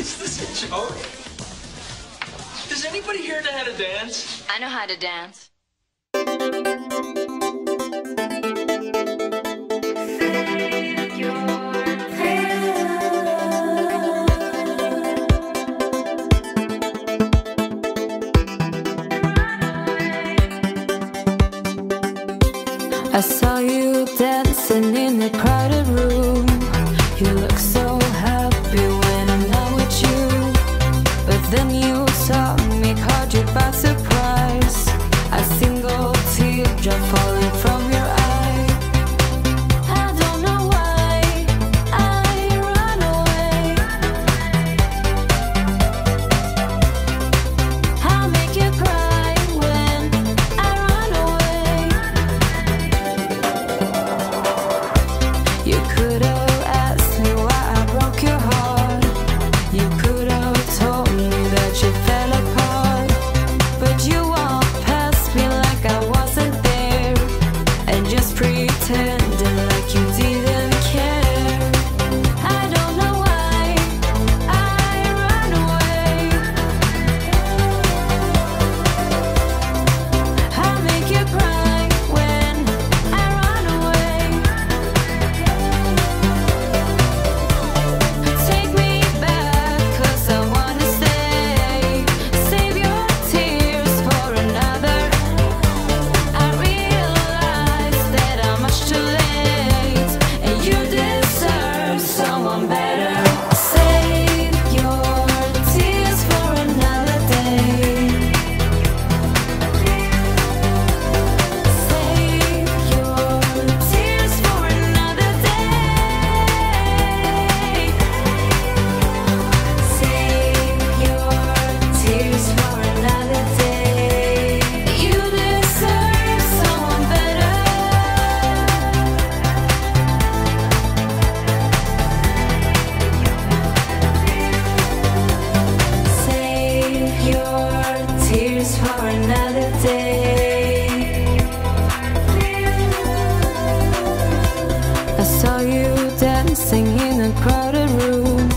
Is this a joke? Does anybody here know how to dance? I know how to dance. I saw you Then you saw me, caught by surprise. A single teardrop dancing in a crowded room.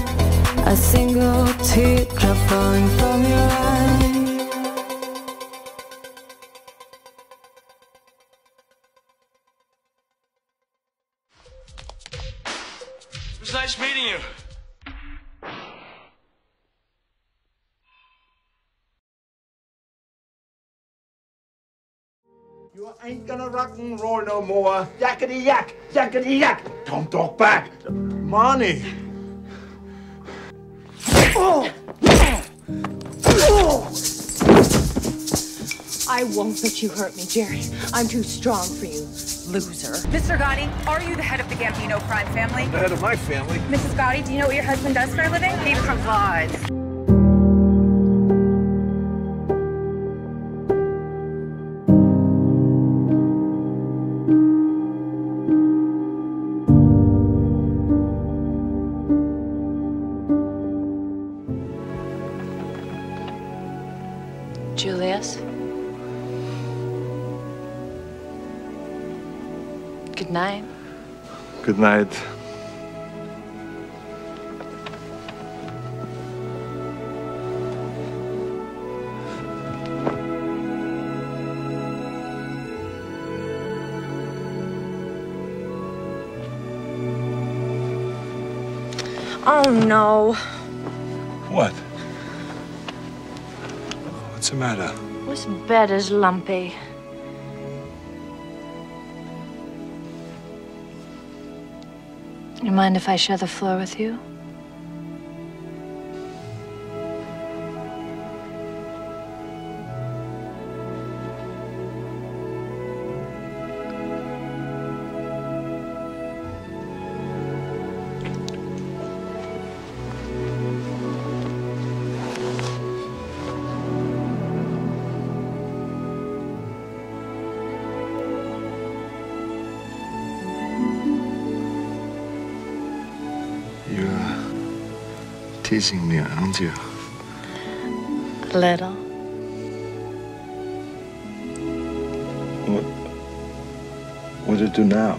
A single teardrop falling from your eye. It was nice meeting you. You ain't gonna rock and roll no more. Yakety yak, yakety yak. Don't talk back. Money. Oh! I won't let you hurt me, Jerry. I'm too strong for you, loser. Mr. Gotti, are you the head of the Gambino crime family? The head of my family. Mrs. Gotti, do you know what your husband does for a living? He provides. Julius? Good night. Good night. Oh no. What? What's the matter? This bed is lumpy. You mind if I share the floor with you? Teasing me, aren't you? A little. What? What to do now?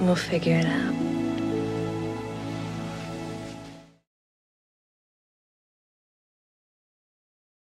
We'll figure it out.